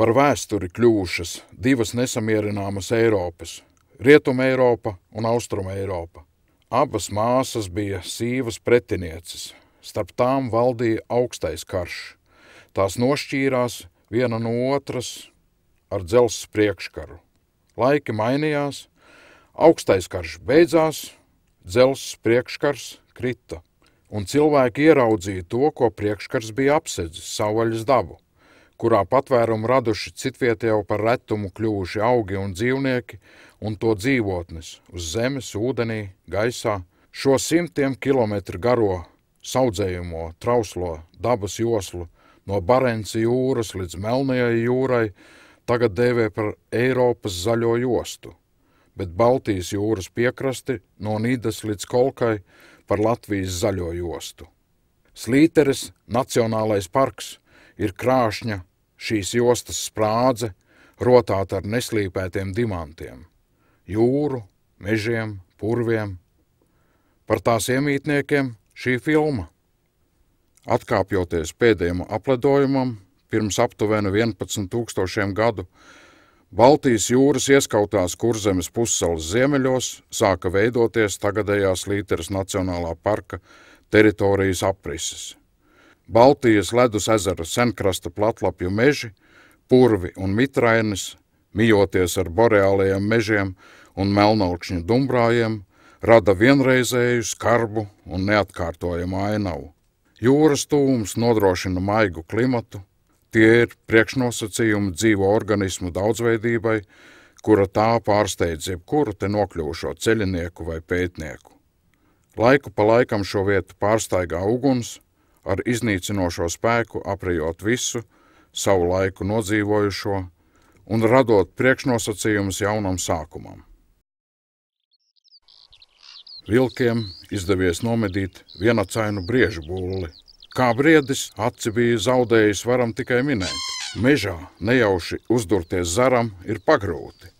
Par vēsturi kļūšas divas nesamierināmas Eiropas - Rietuma Eiropa un Austruma Eiropa. Abas māsas bija sīvas pretinieces, starp tām valdīja augstais karš. Tās nošķīrās viena no otras ar dzelzs priekškaru. Laiki mainījās, augstais karš beidzās, dzelzs priekškars krita, un cilvēki ieraudzīja to, ko priekškars bija apsedzis - savvaļas dabu, kurā patvērumu raduši citviet jau par retumu kļuvuši augi un dzīvnieki un to dzīvotnes uz zemes, ūdenī, gaisā, šo simtiem kilometru garo saudzējumo, trauslo dabas joslu no Barenca jūras līdz Melnajai jūrai tagad dēvē par Eiropas zaļo jostu, bet Baltijas jūras piekrasti no Nīdas līdz Kolkai par Latvijas zaļo jostu. Slīteres Nacionālais parks ir krāšņa šīs jostas sprādze, rotāta ar neslīpētiem dimantiem, jūru, mežiem, purviem. Par tās iemītniekiem šī filma. Atkāpjoties pēdējiem apledojumam, pirms aptuveni 11 tūkstošiem gadu, Baltijas jūras ieskautās kurzemes pussalas ziemeļos sāka veidoties tagadējās Līteras Nacionālā parka teritorijas aprises. Baltijas ledus ezera senkrasta platlapju meži, purvi un mitrainis, mijoties ar boreālajiem mežiem un melnaukšņu dumbrājiem, rada vienreizēju, skarbu un neatkārtojamu ainavu. Jūras tūms nodrošina maigu klimatu, tie ir priekšnosacījumi dzīvo organismu daudzveidībai, kura tā pārsteidz jebkuru te nokļuvušo ceļinieku vai pētnieku. Laiku pa laikam šo vietu pārstaigā uguns, ar iznīcinošo spēku aprijot visu, savu laiku nodzīvojušo un radot priekšnosacījumus jaunam sākumam. Vilkiem izdevies nomedīt vienacainu briežu bulli. Kā briedis, aci bija zaudējis, varam tikai minēt. Mežā nejauši uzdurties zaram ir pagrūti,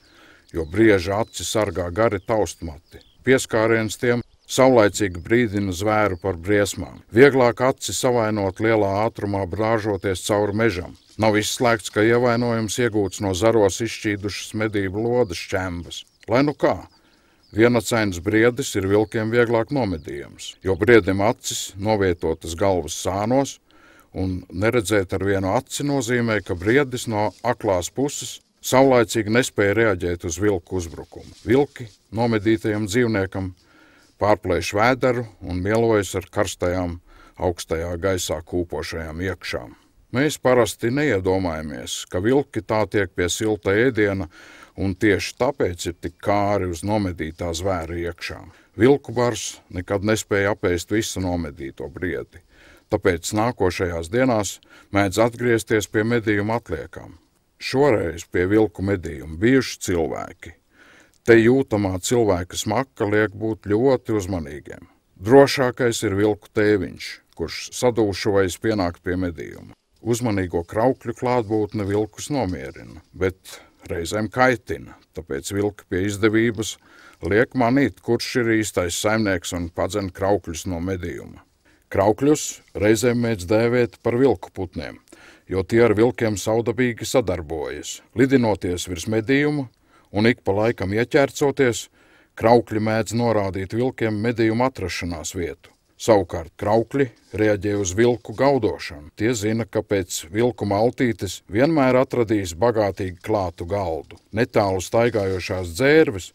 jo brieža aci sargā gari taustmati. Pieskāriens tiem saulaicīgi brīdina zvēru par briesmām. Vieglāk aci savainot lielā ātrumā brāžoties cauri mežam. Nav izslēgts, ka ievainojums iegūts no zaros izšķīdušas medību lodas šķembas. Lai nu kā, Vienacains briedis ir vilkiem vieglāk nomedījams, jo briedim acis novietotas galvas sānos, un neredzēt ar vienu aci nozīmē, ka briedis no aklās puses saulaicīgi nespēja reaģēt uz vilku uzbrukumu. Vilki nomedītajam dzīvniekam pārplēš vēderu un mielojas ar karstajām augstajā gaisā kūpošajām iekšām. Mēs parasti neiedomājamies, ka vilki tā tiek pie silta ēdiena un tieši tāpēc ir tik kāri uz nomedītā zvēra iekšā. Vilku bars nekad nespēja apēst visu nomedīto briedi, tāpēc nākošajās dienās mēdz atgriezties pie medījuma atliekām. Šoreiz pie vilku medījuma bijuši cilvēki. Te jūtamā cilvēka smaka liek būt ļoti uzmanīgiem. Drošākais ir vilku tēviņš, kurš sadūšojas pienākt pie medījuma. Uzmanīgo kraukļu klātbūtne vilkus nomierina, bet reizēm kaitina, tāpēc vilka pie izdevības liek manīt, kurš ir īstais saimnieks un padzen kraukļus no medījuma. Kraukļus reizēm mēdz dēvēt par vilku putniem, jo tie ar vilkiem saudabīgi sadarbojas. Lidinoties virs medījuma un ik pa laikam ieķērcoties, kraukļi mēdz norādīt vilkiem medījuma atrašanās vietu. Savukārt kraukļi reaģē uz vilku gaudošanu. Tie zina, ka pēc vilku maltītes vienmēr atradīs bagātīgi klātu galdu. Netālu staigājošās dzērves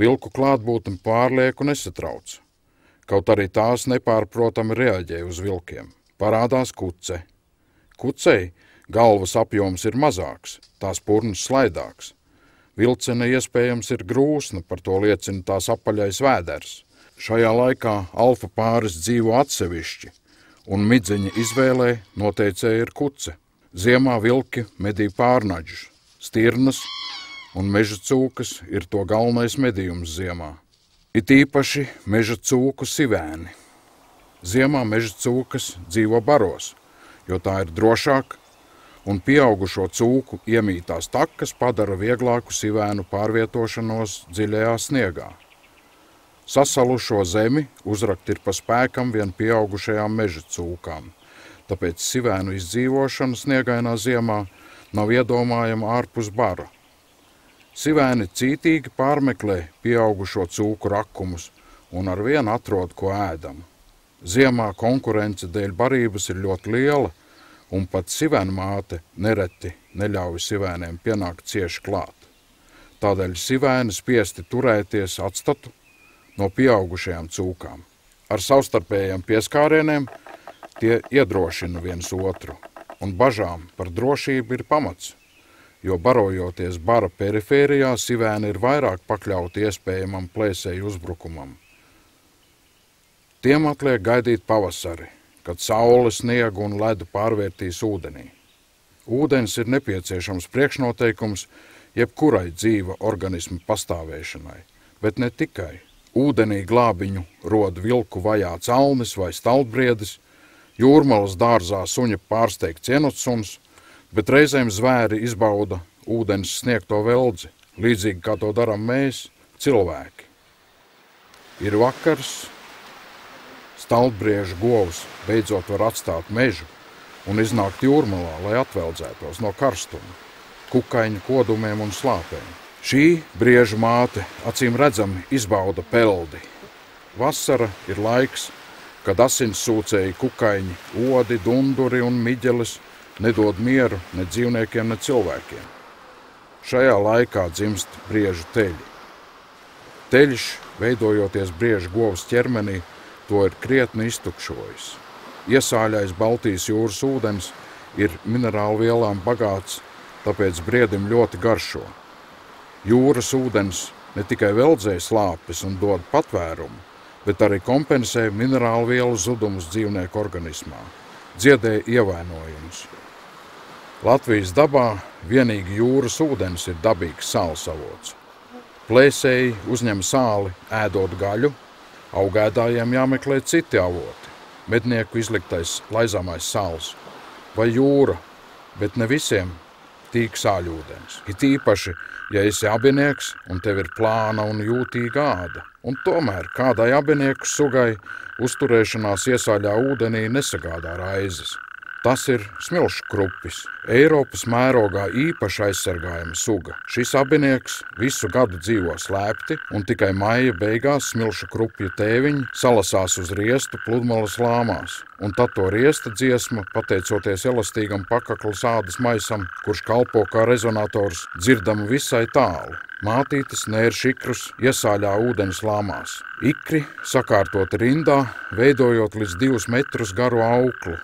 vilku klātbūtni pārlieku nesatrauc. Kaut arī tās nepārprotami reaģē uz vilkiem. Parādās kuce. Kucei galvas apjoms ir mazāks, tās purns slaidāks. Vilcene iespējams ir grūsna, par to liecina tās apaļais vēders. Šajā laikā alfa pāris dzīvo atsevišķi, un midzeņa izvēlē noteicēja ir kuce. Ziemā vilki medī pārnaģus, stirnas un meža cūkas ir to galvenais medījums ziemā. It īpaši meža cūku sivēni. Ziemā meža cūkas dzīvo baros, jo tā ir drošāk, un pieaugušo cūku iemītās takas padara vieglāku sivēnu pārvietošanos dziļajā sniegā. Sasalušo zemi uzrakt ir pa spēkam vien pieaugušajām meža cūkām, tāpēc sivēnu izdzīvošana sniegainā ziemā nav iedomājama ārpus bara. Sivēni cītīgi pārmeklē pieaugušo cūku rakumus un ar vienu atrod, ko ēdam. Ziemā konkurence dēļ barības ir ļoti liela, un pat sivēna māte nereti neļauj sivēniem pienākt cieši klāt. Tādēļ sivēni spiesti turēties atstatu no pieaugušajām cūkām. Ar savstarpējiem pieskārieniem tie iedrošina viens otru, un bažām par drošību ir pamats, jo barojoties bara perifērijā, sivēni ir vairāk pakļauti iespējamam plēsēju uzbrukumam. Tiem atliek gaidīt pavasari, kad saule, sniegu un ledu pārvērtīs ūdenī. Ūdens ir nepieciešams priekšnoteikums jebkurai dzīva organisma pastāvēšanai, bet ne tikai. Ūdenī glābiņu rod vilku vajāts alnis vai stalbriedis, jūrmalas dārzā suņa pārsteigts cienotsuns, bet reizēm zvēri izbauda ūdens sniegto veldzi, līdzīgi kā to darām mēs, cilvēki. Ir vakars, Stalbriežu govs beidzot var atstāt mežu un iznākt jūrmalā, lai atveldzētos no karstuma, kukaiņu kodumiem un slāpēm. Šī briežu māte acīm redzami izbauda peldi. Vasara ir laiks, kad asinsūcēji kukaiņi, odi, dunduri un miģelis nedod mieru ne dzīvniekiem, ne cilvēkiem. Šajā laikā dzimst briežu teļi. Teļš, veidojoties briežu govs ķermenī, to ir krietni iztukšojis. Iesāļais Baltijas jūras ūdens ir minerālu vielām bagāts, tāpēc briedim ļoti garšo. Jūras ūdens ne tikai veldzē slāpes un dod patvērumu, bet arī kompensē minerālu vielu zudumus dzīvnieku organismā, dziedē ievainojumus. Latvijas dabā vienīgi jūras ūdens ir dabīgs sāls avots. Plēsēji uzņem sāli, ēdot gaļu, Augētājiem jāmeklē citi avoti, mednieku izliktais laizāmais sāls vai jūra, bet ne visiem tīk sāļūdens. It īpaši, ja esi abinieks un tev ir plāna un jūtīga āda. Un tomēr kādai abinieku sugai uzturēšanās iesāļā ūdenī nesagādā raizes. Tas ir smilšu krupis, Eiropas mērogā īpaši aizsargājama suga. Šis abinieks visu gadu dzīvo slēpti, un tikai maija beigās smilšu krupju tēviņi salasās uz riestu pludmales lāmās. Un tad to riesta dziesma, pateicoties elastīgam pakaklas ādas maisam, kurš kalpo kā rezonators, dzirdama visai tālu. Mātītes nērš ikrus iesāļā ūdens lāmās. Ikri sakārtot rindā, veidojot līdz divus metrus garu auklu,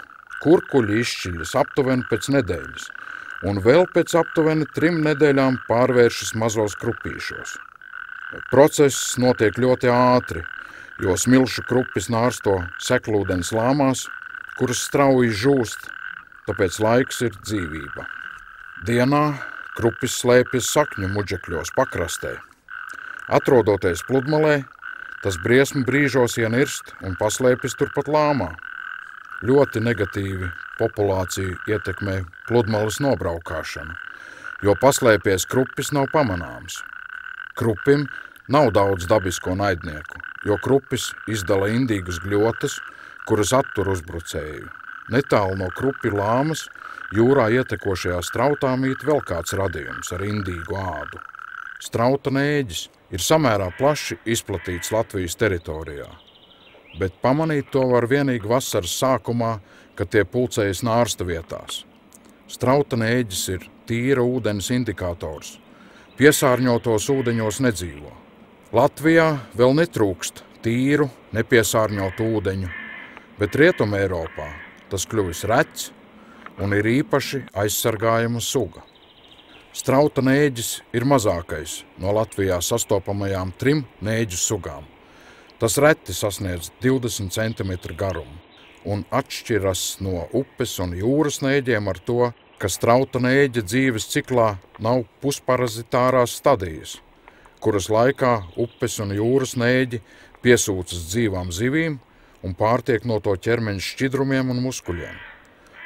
kurkuļi izšķiļas aptuveni pēc nedēļas, un vēl pēc aptuveni trim nedēļām pārvēršas mazos krupīšos. Process notiek ļoti ātri, jo smilšu krupis nārsto seklūdens lāmās, kuras strauji žūst, tāpēc laiks ir dzīvība. Dienā krupis slēpjas sakņu muģekļos pakrastē. Atrodoties pludmalē, tas briesmu brīžos ienirst un paslēpjas turpat lāmā – ļoti negatīvi populāciju ietekmē pludmales nobraukšana, jo paslēpies krupis nav pamanāms. Krupim nav daudz dabisko naidnieku, jo krupis izdala indīgas gļotas, kuras attur uzbrucēju. Netālu no krupi lāmas jūrā ietekošajā strautā mīt vēl kāds radījums ar indīgu ādu. Strauta nēģis ir samērā plaši izplatīts Latvijas teritorijā – bet pamanīt to var vienīgi vasaras sākumā, kad tie pulcējas nārsta vietās. Strauta nēģis ir tīra ūdens indikators. Piesārņotos ūdeņos nedzīvo. Latvijā vēl netrūkst tīru, nepiesārņotu ūdeņu, bet Rietumē Eiropā tas kļuvis rets un ir īpaši aizsargājama suga. Strauta nēģis ir mazākais no Latvijā sastopamajām trim nēģu sugām. Tas reti sasniedz 20 cm garumu un atšķiras no upes un jūras nēģiem ar to, ka strauta nēģa dzīves ciklā nav pusparazitārās stadijas, kuras laikā upes un jūras nēģi piesūcas dzīvām zivīm un pārtiek no to ķermeņa šķidrumiem un muskuļiem.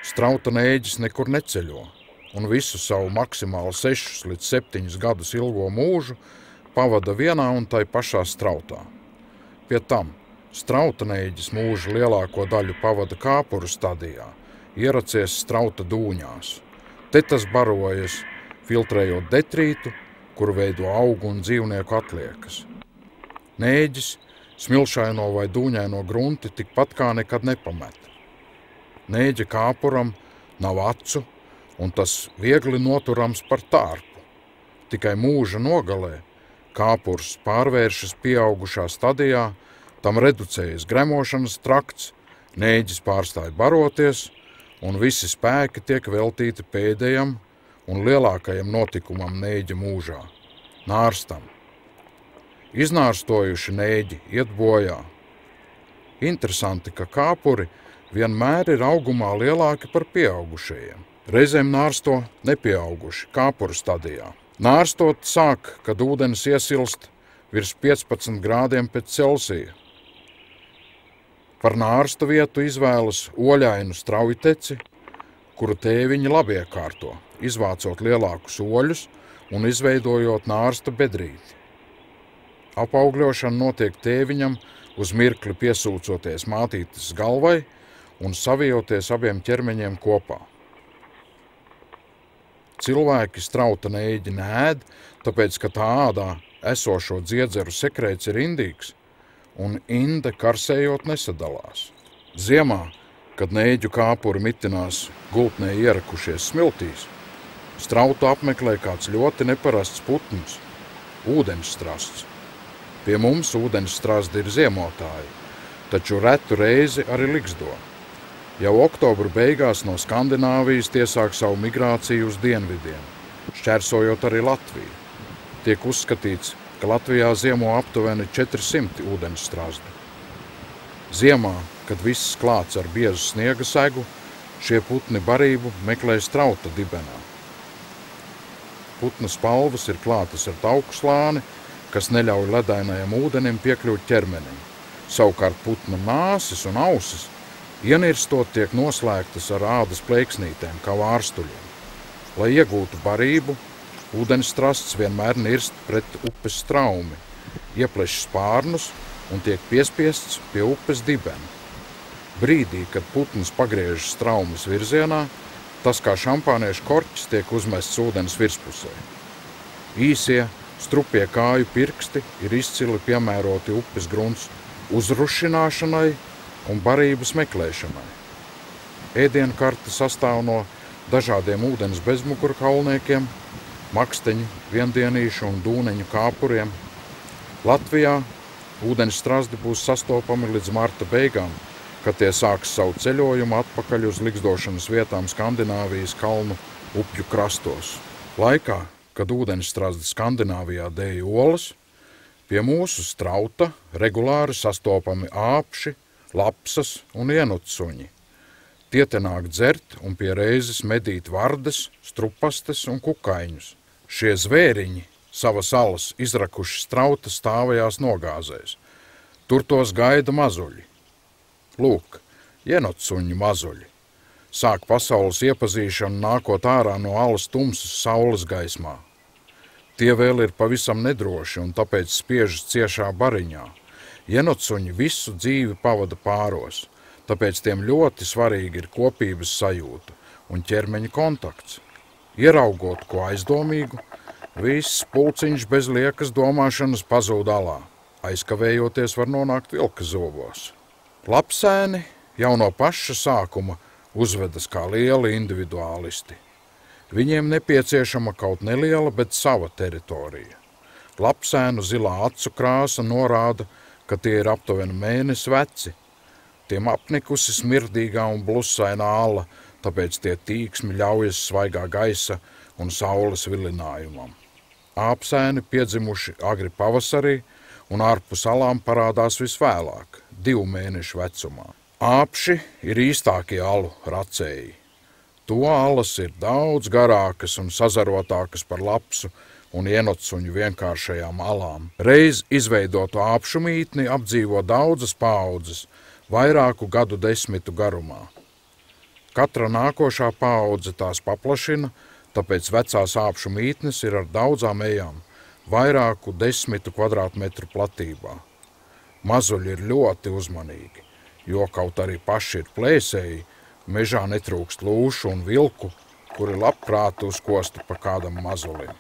Strauta nēģis nekur neceļo, un visu savu maksimāli 6 līdz 7 gadus ilgo mūžu pavada vienā un tai pašā strautā. Pie tam strautanēģis mūža lielāko daļu pavada kāpuru stadijā, ieracies strauta dūņās. Te tas barojas, filtrējot detrītu, kuru veido augu un dzīvnieku atliekas. Nēģis smilšaino vai dūņaino grunti tikpat kā nekad nepamet. Nēģa kāpuram nav acu, un tas viegli noturams par tārpu. Tikai mūža nogalē kāpurs pārvēršas pieaugušā stadijā, tam reducējas gremošanas trakts, nēģis pārstāja baroties, un visi spēki tiek veltīti pēdējam un lielākajam notikumam nēģa mūžā - nārstam. Iznārstojuši nēģi iet bojā. Interesanti, ka kāpuri vienmēr ir augumā lielāki par pieaugušajiem. Reizēm nārsto nepieauguši kāpuru stadijā. Nārstot sāk, kad ūdens iesilst virs 15 grādiem pēc Celsija. Par nārsta vietu izvēlas oļainu straujteci, kuru tēviņi labi iekārto, izvācot lielākus oļus un izveidojot nārsta bedrīti. Apaugļošana notiek tēviņam, uz mirkli piesūcoties mātītes galvai un savijoties abiem ķermeņiem kopā. Cilvēki strauta nēģi nēd, tāpēc, ka tā ādā esošo dziedzeru sekrēts ir indīgs, un inde karsējot nesadalās. Ziemā, kad nēģu kāpuri mitinās gultnē ierakušies smiltīs, strautu apmeklē kāds ļoti neparasts putns - ūdensstrasts. Pie mums ūdensstrasti ir ziemotāji, taču retu reizi arī liksdo. Jau oktobra beigās no Skandināvijas tiesāk savu migrāciju uz dienvidiem, šķērsojot arī Latviju. Tiek uzskatīts, ka Latvijā ziemo aptuveni 400 ūdensstrāzdi. Ziemā, kad viss klāts ar biezu sniega segu, šie putni barību meklē strauta dibenā. Putna spalvas ir klātas ar tauku slāni, kas neļauj ledainajam ūdenim piekļūt ķermenim. Savukārt putna nāsis un ausis ienirstot tiek noslēgtas ar ādas plēksnītēm, kā vārstuļiem. Lai iegūtu barību, Ūdensstrasts vienmēr nirst pret upes straumi, iepleš spārnus un tiek piespiests pie upes dibena. Brīdī, kad putns pagriež straumes virzienā, tas kā šampāniešu korķis tiek uzmests ūdens virspusē. Īsie, strupie kāju pirksti ir izcili piemēroti upes grunts uzrušināšanai un barības meklēšanai. Ēdienu karte sastāv no dažādiem ūdens bezmugurkaulniekiem, maksteņu, viendienīšu un dūneņu kāpuriem. Latvijā ūdens strasti būs sastopami līdz marta beigām, kad tie sāks savu ceļojumu atpakaļ uz likstošanas vietām Skandināvijas kalnu upju krastos. Laikā, kad ūdensstrasti Skandināvijā dēja olas, pie mūsu strauta regulāri sastopami āpši, lapsas un ienutsuņi. Tie te nāk dzert un pie reizes medīt vardes, strupastes un kukaiņus. Šie zvēriņi savas alas izrakuši strauta stāvajās nogāzēs. Tur tos gaida mazuļi. Lūk, jenotsuņu mazuļi. Sāk pasaules iepazīšanu nākot ārā no alas tumsas saules gaismā. Tie vēl ir pavisam nedroši un tāpēc spiežas ciešā bariņā. Jenotsuņi visu dzīvi pavada pāros, tāpēc tiem ļoti svarīgi ir kopības sajūta un ķermeņa kontakts. Ieraugot ko aizdomīgu, viss pulciņš bez liekas domāšanas pazūd alā. Aizkavējoties var nonākt vilka zobos. Lapsēni jau no paša sākuma uzvedas kā lieli individuālisti. Viņiem nepieciešama kaut neliela, bet sava teritorija. Lapsēnu zilā acu krāsa norāda, ka tie ir aptuveni mēnesi veci. Tiem apnikusi smirdīgā un blusainā ala – tāpēc tie tīksmi ļaujas svaigā gaisa un saules vilinājumam. Āpsēni piedzimuši agri pavasarī un ārpus alām parādās visvēlāk, divu mēnešu vecumā. Āpši ir īstākie alu racēji. To alas ir daudz garākas un sazarotākas par lapsu un ienotsuņu vienkāršajām alām. Reiz izveidotu āpšu mītni apdzīvo daudzas paudzes, vairāku gadu desmitu garumā. Katra nākošā paudze tās paplašina, tāpēc vecās āpšu mītnes ir ar daudzām ejām, vairāku desmitu kvadrātmetru platībā. Mazuļi ir ļoti uzmanīgi, jo kaut arī paši ir plēsēji, mežā netrūkst lūšu un vilku, kuri labprāt uzkostu pa kādam mazulim.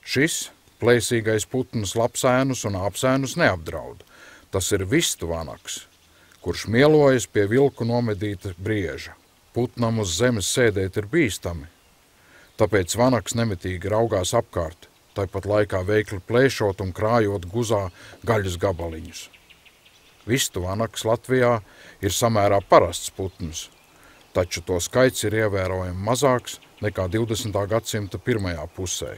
Šis plēsīgais putns lapsēnus un apsēnus neapdraud. Tas ir vistu vanaks, kurš mielojas pie vilku nomedīta brieža. Putnam uz zemes sēdēt ir bīstami, tāpēc vanaks nemitīgi raugās apkārt, tāpat laikā veikli plēšot un krājot guzā gaļas gabaliņus. Vistu vanaks Latvijā ir samērā parasts putns, taču to skaits ir ievērojami mazāks nekā 20. gadsimta pirmajā pusē.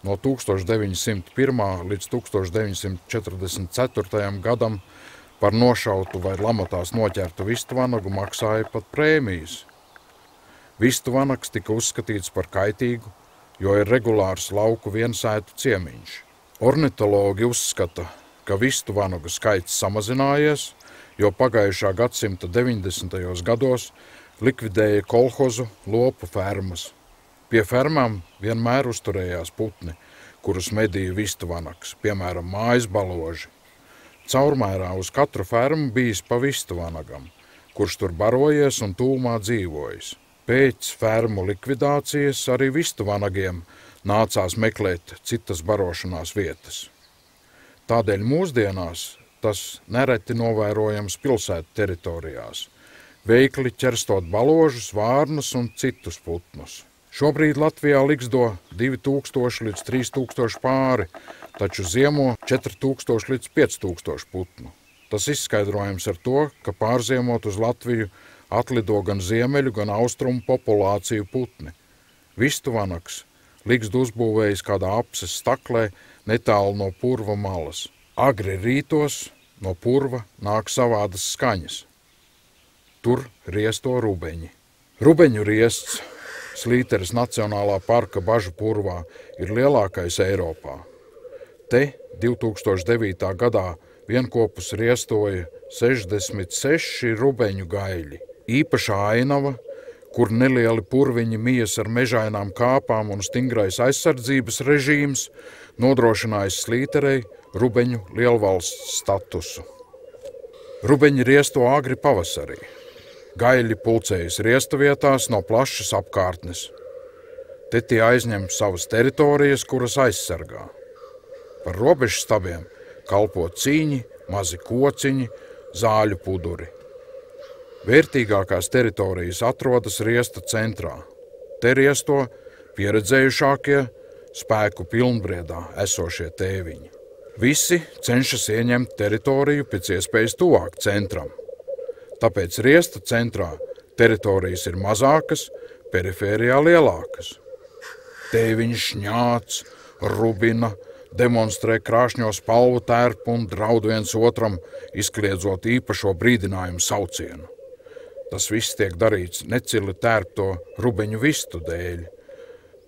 No 1901. līdz 1944. gadam par nošautu vai lamatās noķertu vistu vanagu maksāja pat prēmijas. Vistu vanaks tika uzskatīts par kaitīgu, jo ir regulārs lauku viensētu ciemiņš. Ornitologi uzskata, ka vistu vanagu skaits samazinājies, jo pagājušā gadsimta 90. gados likvidēja kolhozu lopu fermas. Pie fermām vienmēr uzturējās putni, kurus medīja vistu vanaks, piemēram, mājas baloži. Caurmērā uz katru fermu bijis pa vistu vanagam, kurš tur barojies un tūmā dzīvojis. Pēc fermu likvidācijas arī vistu vanagiem nācās meklēt citas barošanās vietas. Tādēļ mūsdienās tas nereti novērojams pilsētu teritorijās – veikli ķerstot baložus, vārnus un citus putnus. Šobrīd Latvijā liksdo 2000 līdz 3000 pāri, taču ziemo 4000 līdz 5000 putnu. Tas izskaidrojams ar to, ka pārziemot uz Latviju atlido gan ziemeļu, gan austrumu populāciju putni. Vistu vanaks likst uzbūvējis kādā apses staklē netālu no purva malas. Agri rītos no purva nāk savādas skaņas. Tur riesto rubeņi. Rubeņu riests Slīteres Nacionālā parka bažu purvā ir lielākais Eiropā. Te 2009. gadā vienkopus riestoja 66 rubeņu gaļi. Īpašā ainava, kur nelieli purviņi mijas ar mežainām kāpām un stingrais aizsardzības režīms, nodrošinājis Slīterei rubeņu lielvalsts statusu. Rubeņi riesto agri pavasarī. Gaļi pulcējas riestu vietās no plašas apkārtnes. Te tie aizņem savas teritorijas, kuras aizsargā. Par robežu stabiem kalpo cīņi, mazi kociņi, zāļu puduri. Vērtīgākās teritorijas atrodas riesta centrā. Te riesto pieredzējušākie, spēku pilnbriedā esošie tēviņi. Visi cenšas ieņemt teritoriju pēc iespējas tuvāk centram. Tāpēc riesta centrā teritorijas ir mazākas, perifērijā lielākas. Tēviņš ņāc, rubina, demonstrē krāšņo spalvu tērpu un draud viens otram, izkliedzot īpašo brīdinājumu saucienu. Tas viss tiek darīts necili tērpto rubeņu vistu dēļ.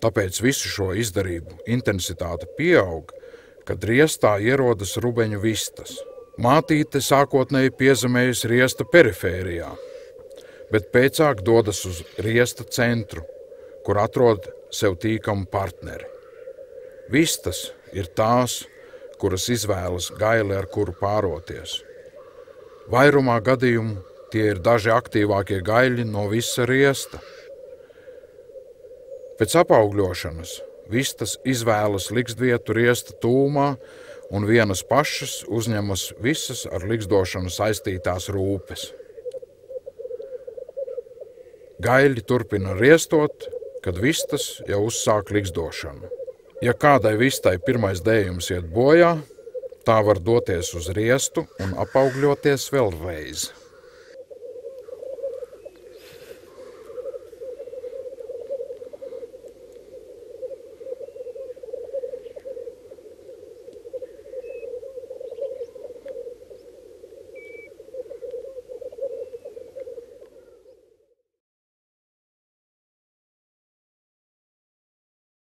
Tāpēc visu šo izdarību intensitāte pieaug, kad riestā ierodas rubeņu vistas – Mātīte sākotnēji piezemējas riesta perifērijā, bet pēcāk dodas uz riesta centru, kur atrod sev tīkamu partneri. Vistas ir tās, kuras izvēlas gaili, ar kuru pāroties. Vairumā gadījumu tie ir daži aktīvākie gaļi no visa riesta. Pēc apaugļošanas vistas izvēlas likstvietu riesta tūmā, un vienas pašas uzņemas visas ar likstošanu saistītās rūpes. Gaļi turpina riestot, kad vistas jau uzsāk likstošanu. Ja kādai vistai pirmais dējums iet bojā, tā var doties uz riestu un apaugļoties vēlreiz.